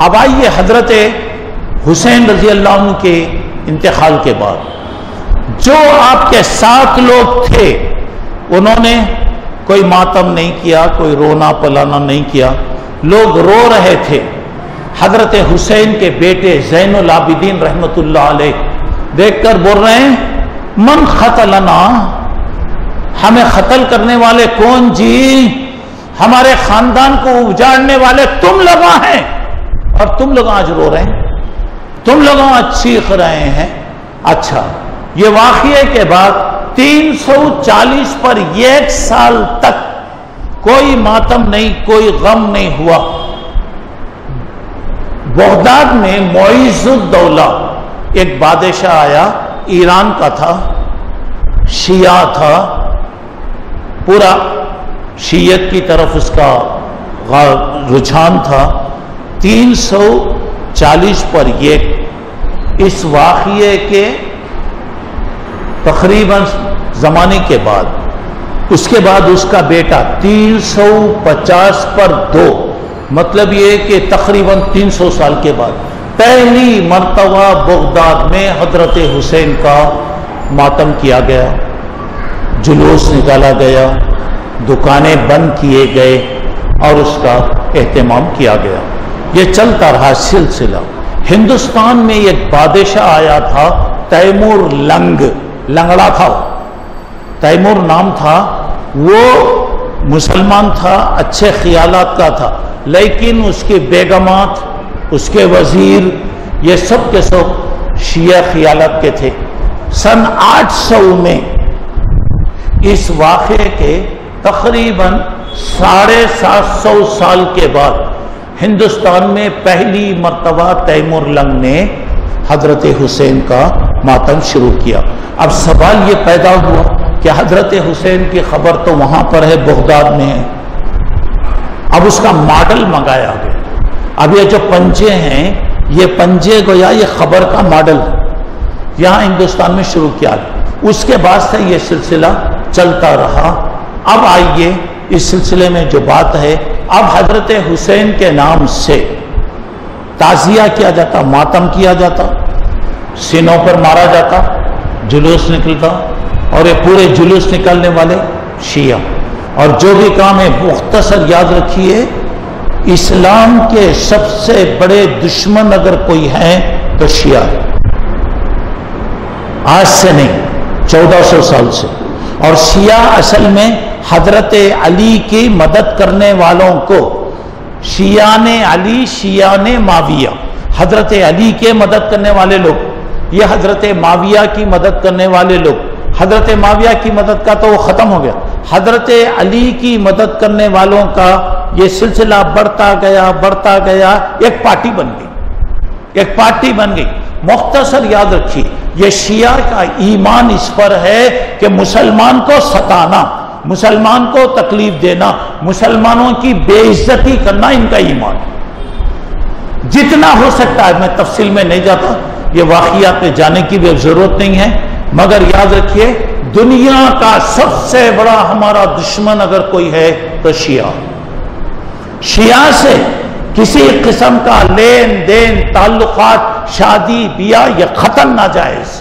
अब आइए हज़रत हुसैन रज़ी अल्लाह के इंतकाल के बाद। जो आपके साथ लोग थे, उन्होंने कोई मातम नहीं किया, कोई रोना पलाना नहीं किया। लोग रो रहे थे। हज़रत हुसैन के बेटे जैन आबिदीन रहमत अलैह देखकर बोल रहे हैं, मन खतलना, हमें खतल करने वाले कौन जी? हमारे खानदान को उजाड़ने वाले तुम लगा हैं। और तुम लोग आज रो रहे हैं। तुम लोग आज चीख रहे हैं। अच्छा ये वाक़े के बाद 340 पर एक साल तक कोई मातम नहीं, कोई गम नहीं हुआ। बगदाद में मोइजुद्दौला, एक बादशाह आया, ईरान का था, शिया था, पूरा शीयत की तरफ़ उसका रुझान था। 340 पर एक इस वाक़े के तकरीबन ज़माने के बाद, उसके बाद उसका बेटा 350 पर दो मतलब ये कि तकरीबन 300 साल के बाद, पहली मरतबा बगदाद में हज़रत हुसैन का मातम किया गया, जुलूस निकाला गया, दुकानें बंद किए गए और उसका एहतमाम किया गया। ये चलता रहा सिलसिला। हिंदुस्तान में एक बादशाह आया था, तैमूर लंग। लंगड़ा था तैमूर नाम था। वो मुसलमान था, अच्छे ख्यालात का था। लेकिन उसके बेगमात, उसके वज़ीर, ये सब के सब शिया ख्यालात के थे। सन 800 में इस वाक़े के तकरीबन साढ़े सात सौ साल के बाद हिंदुस्तान में पहली मरतबा तैमूर लंग ने हज़रत हुसैन का मातम शुरू किया। अब सवाल ये पैदा हुआ कि हज़रत हुसैन की खबर तो वहाँ पर है, बगदाद में है। अब उसका मॉडल मंगाया गया। अब ये जो पंजे हैं, ये पंजे गोया ये खबर का मॉडल यहाँ हिंदुस्तान में शुरू किया उसके बाद से ये सिलसिला चलता रहा। अब आइए इस सिलसिले में जो बात है, अब हज़रत हुसैन के नाम से ताजिया किया जाता, मातम किया जाता, सीनों पर मारा जाता, जुलूस निकलता और ये पूरे जुलूस निकालने वाले शिया। और जो भी काम है, मुख्तसर याद रखिए, इस्लाम के सबसे बड़े दुश्मन अगर कोई है तो शिया आज से नहीं 1400 साल से। और शिया असल में हज़रत अली की मदद करने वालों को शिया ने अली शिया ने माविया, हज़रत अली के मदद करने वाले लोग, ये हज़रत माविया की मदद करने वाले लोग, हज़रत माविया की मदद का तो वो ख़त्म हो गया। हज़रत अली की मदद करने वालों का ये सिलसिला बढ़ता गया बढ़ता गया, एक पार्टी बन गई। एक पार्टी बन गई। मुख्तसर याद रखिए, ये शिया का ईमान इस पर है कि मुसलमान को सताना, मुसलमान को तकलीफ़ देना, मुसलमानों की बेइज्जती करना इनका ईमान जितना हो सकता है, मैं तफसील में नहीं जाता, ये वाकयात में जाने की भी ज़रूरत नहीं है, मगर याद रखिए, दुनिया का सबसे बड़ा हमारा दुश्मन अगर कोई है तो शिया। शिया से किसी किस्म का लेन देन ताल्लुकात शादी बिया यह खत्म ना जायज़